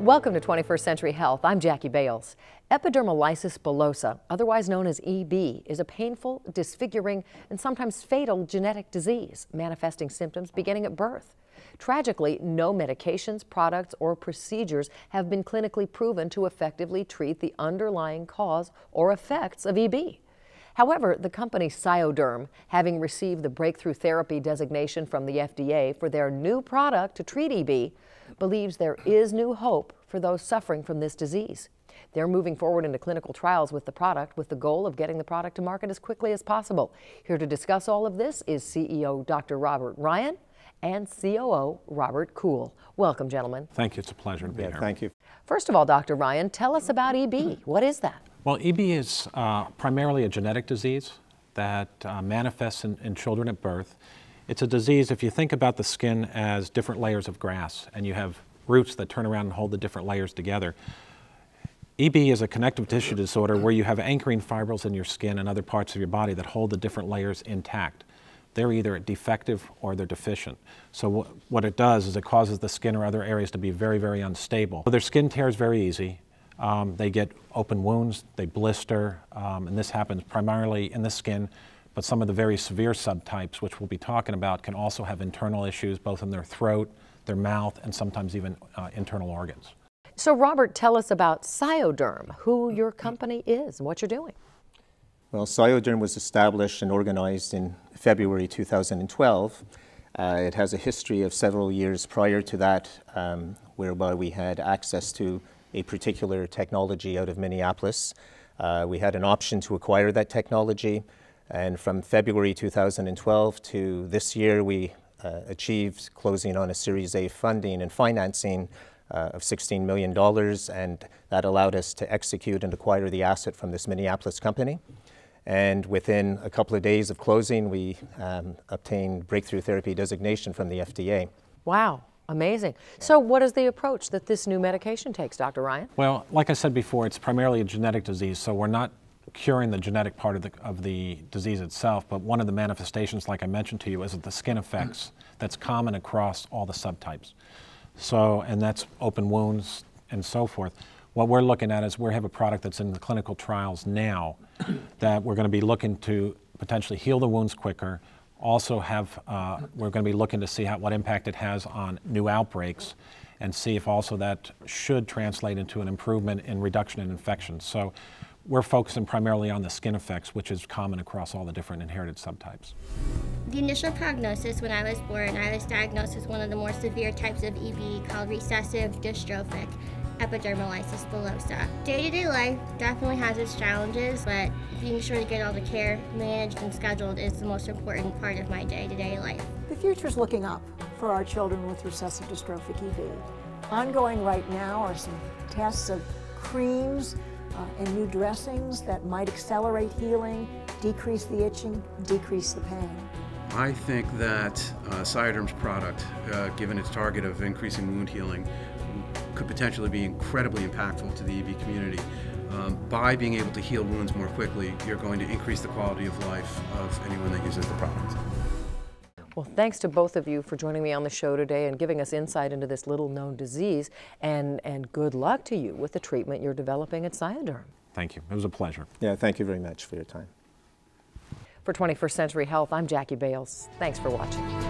Welcome to 21st Century Health. I'm Jackie Bales. Epidermolysis bullosa, otherwise known as EB, is a painful, disfiguring, and sometimes fatal genetic disease, manifesting symptoms beginning at birth. Tragically, no medications, products, or procedures have been clinically proven to effectively treat the underlying cause or effects of EB. However, the company Scioderm, having received the breakthrough therapy designation from the FDA for their new product to treat EB, believes there is new hope for those suffering from this disease. They're moving forward into clinical trials with the product with the goal of getting the product to market as quickly as possible. Here to discuss all of this is CEO Dr. Robert Ryan and COO Robert Kuhl. Welcome, gentlemen. Thank you. It's a pleasure to be yeah, here. Thank you. First of all, Dr. Ryan, tell us about EB. What is that? Well, EB is uh, primarily a genetic disease that uh, manifests in, in children at birth. It's a disease, if you think about the skin as different layers of grass, and you have roots that turn around and hold the different layers together. EB is a connective tissue disorder where you have anchoring fibrils in your skin and other parts of your body that hold the different layers intact. They're either defective or they're deficient. So what it does is it causes the skin or other areas to be very, very unstable. So their skin tears very easy. Um, they get open wounds, they blister, um, and this happens primarily in the skin, but some of the very severe subtypes, which we'll be talking about, can also have internal issues both in their throat, their mouth, and sometimes even uh, internal organs. So, Robert, tell us about Scioderm, who your company is, and what you're doing. Well, Scioderm was established and organized in February 2012. Uh, it has a history of several years prior to that, um, whereby we had access to a particular technology out of Minneapolis. Uh, we had an option to acquire that technology, and from February 2012 to this year, we uh, achieved closing on a Series A funding and financing uh, of $16 million, and that allowed us to execute and acquire the asset from this Minneapolis company. And within a couple of days of closing, we um, obtained breakthrough therapy designation from the FDA. Wow. Amazing. So, what is the approach that this new medication takes, Dr. Ryan? Well, like I said before, it's primarily a genetic disease, so we're not curing the genetic part of the, of the disease itself, but one of the manifestations, like I mentioned to you, is the skin effects that's common across all the subtypes. So, and that's open wounds and so forth. What we're looking at is we have a product that's in the clinical trials now that we're going to be looking to potentially heal the wounds quicker, also have, uh, we're going to be looking to see how, what impact it has on new outbreaks and see if also that should translate into an improvement in reduction in infections. So we're focusing primarily on the skin effects, which is common across all the different inherited subtypes. The initial prognosis when I was born, I was diagnosed with one of the more severe types of EB called recessive dystrophic epidermolysis bullosa. Day-to-day life definitely has its challenges, but being sure to get all the care managed and scheduled is the most important part of my day-to-day life. The future is looking up for our children with recessive dystrophic EB. Ongoing right now are some tests of creams uh, and new dressings that might accelerate healing, decrease the itching, decrease the pain. I think that uh, Scioderm's product, uh, given its target of increasing wound healing, could potentially be incredibly impactful to the EB community. Um, by being able to heal wounds more quickly, you're going to increase the quality of life of anyone that uses the product. Well, thanks to both of you for joining me on the show today and giving us insight into this little known disease. And, and good luck to you with the treatment you're developing at Scioderm. Thank you. It was a pleasure. Yeah, thank you very much for your time. For 21st Century Health, I'm Jackie Bales. Thanks for watching.